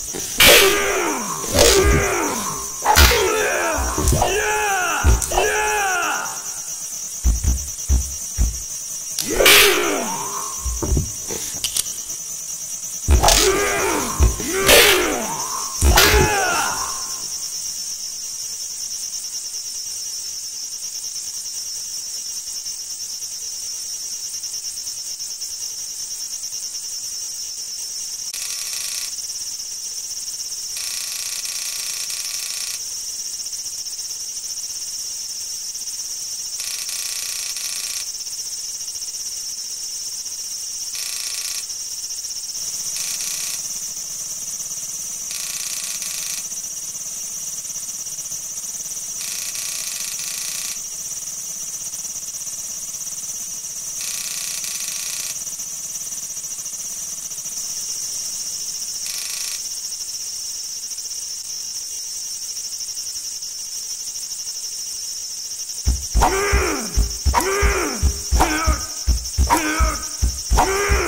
Yeah! Here! Here! Here!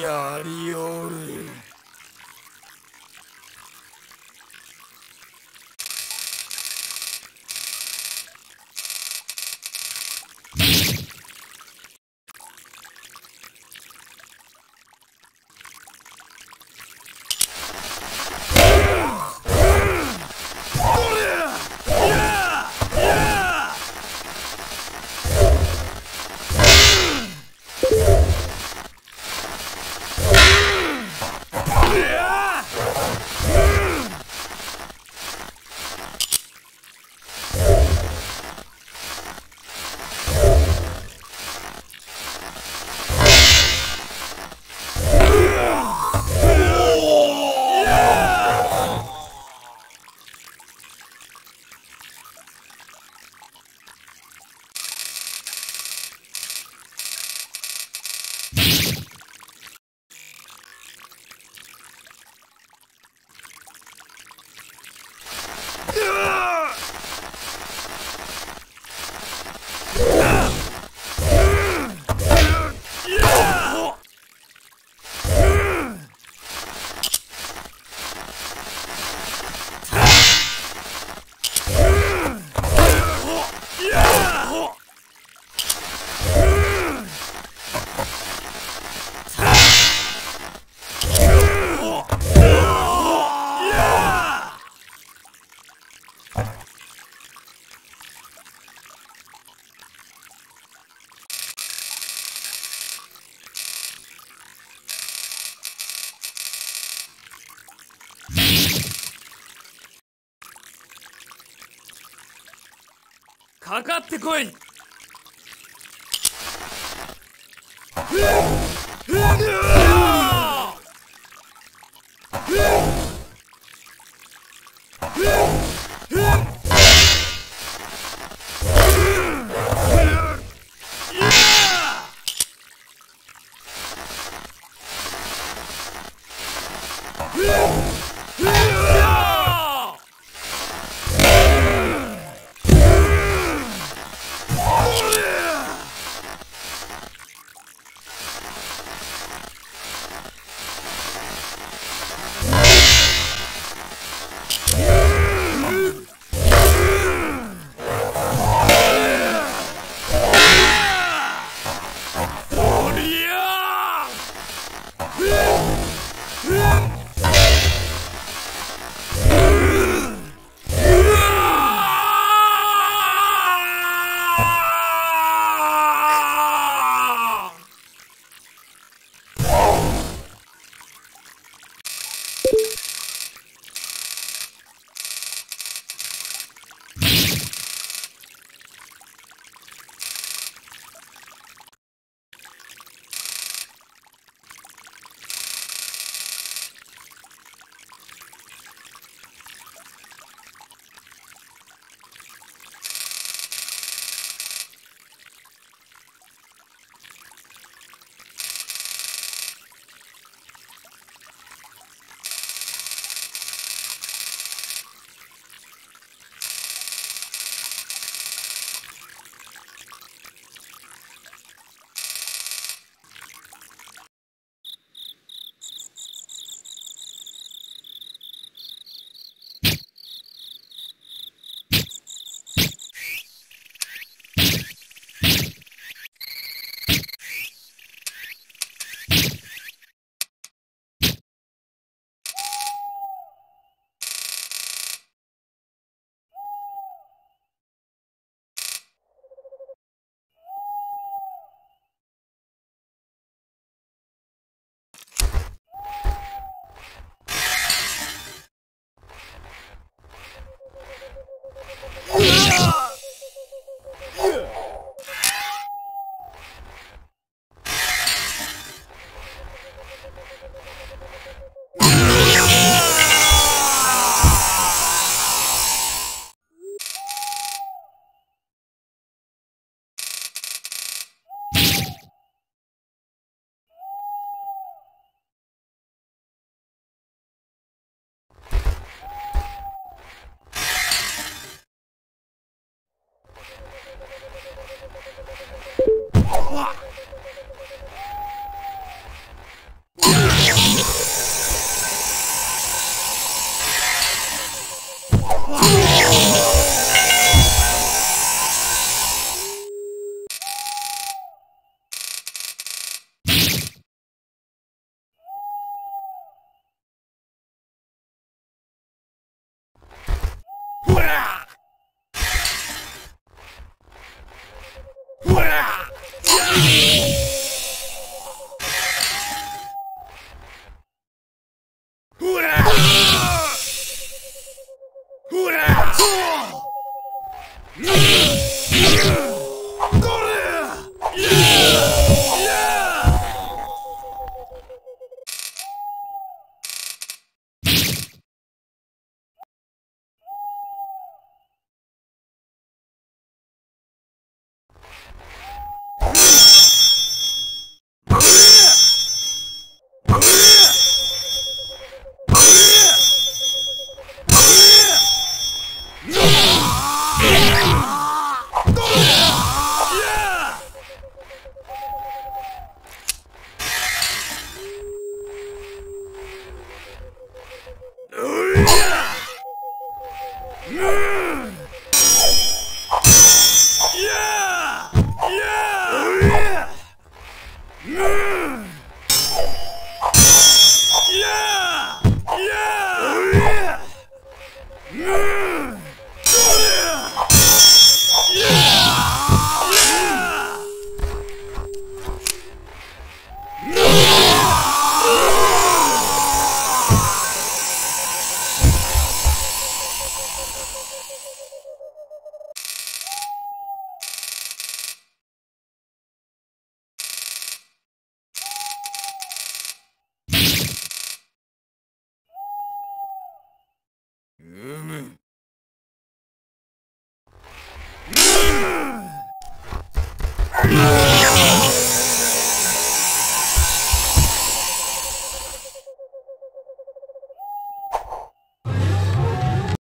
やりおる。かかってこい。Yeah!